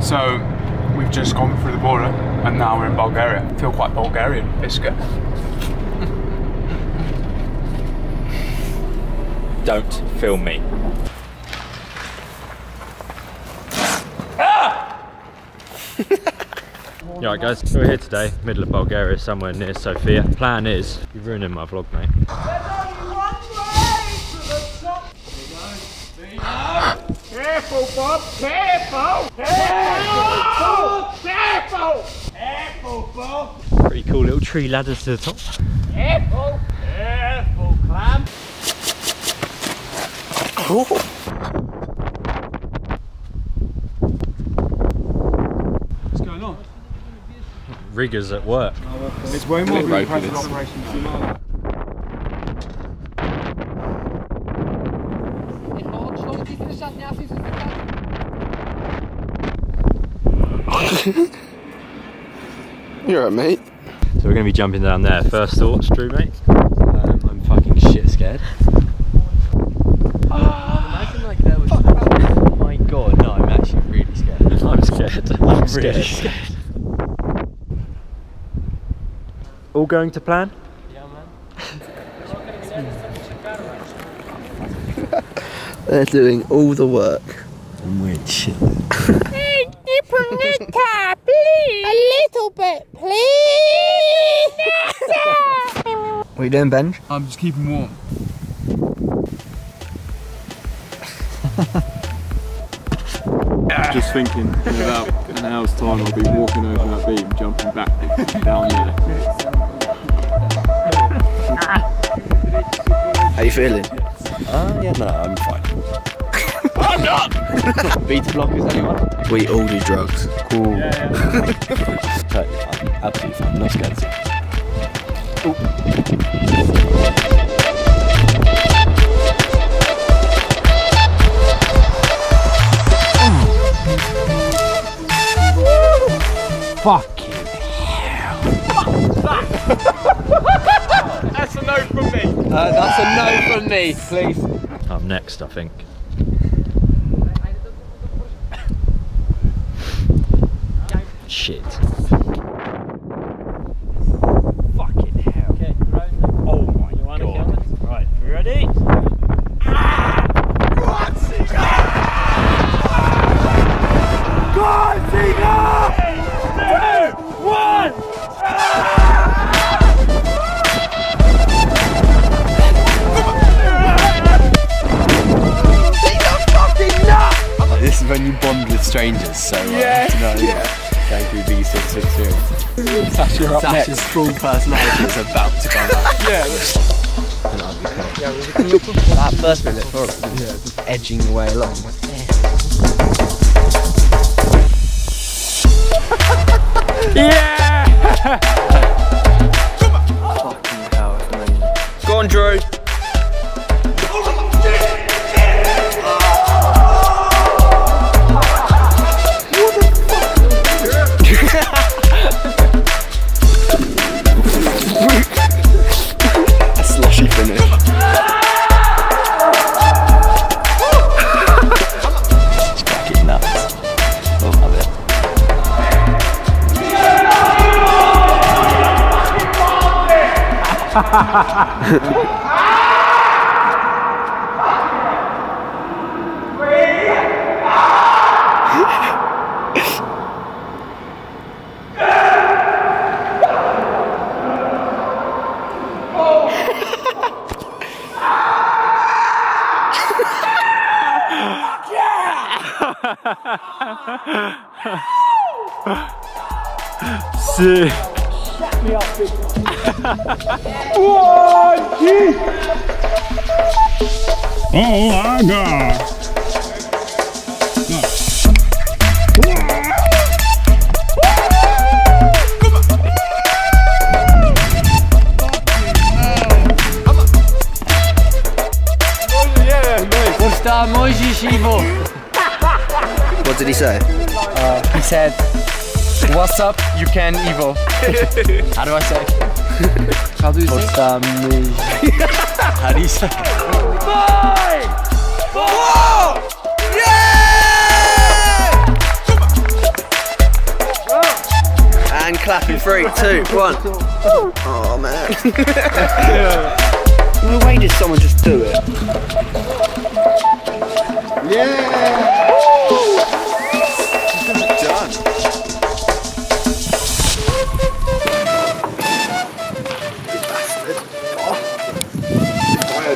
So we've just gone through the border and now we're in Bulgaria. I feel quite Bulgarian, biscuit. Don't film me. Yeah, right, guys, we're here today, middle of Bulgaria, somewhere near Sofia. Plan is, you're ruining my vlog, mate. Careful, Bob! Careful! Careful! Careful! Careful, Bob! Pretty cool little tree ladders to the top. Careful! Careful, clam! What's going on? Riggers at work. It's way more ropey, impressive this. operation than You're right, mate. So we're going to be jumping down there. First thoughts, Drew, mate? Um, I'm fucking shit scared. Imagine like there was. Oh my god, no, I'm actually really scared. I'm scared. I'm really scared. All going to plan? Yeah, man. They're doing all the work. I'm weird shit. A little bit, please. What are you doing, Benj? I'm just keeping warm. Just thinking, in about an hour's time, I'll be walking over that beam, jumping back down there. How you feeling? Uh, yeah, no, I'm fine. Beta blockers, anyone? We all do drugs. Cool. totally fine. Absolutely fine. Not scared. at all. That's a no from me! Uh, that's a no from me, please. Up next, I think. Shit. Fucking hell. Okay, Oh my god. Right, you ready? This is when you bond with strangers, so uh, yeah, you sorts of experiences. Sacha up Sacha's full personality is about to come out. yeah. that first looked horrible. Yeah, just edging your way along. Fucking 哈哈哈哈 Sick. Oh my god! What did he say? He said, What's up? You can evil. How do I say? How do you What's say? Amazing. How do you say? Bye. Bye. Yeah! And clapping three, two, one. Oh man. Why did someone just do it?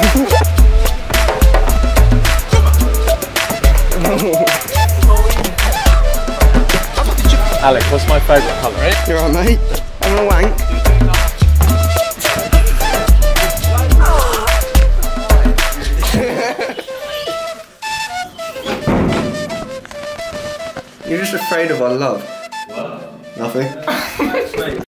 Alec, what's my favourite colour? You alright, mate? I'm a wank. You're just afraid of our love. What? Nothing.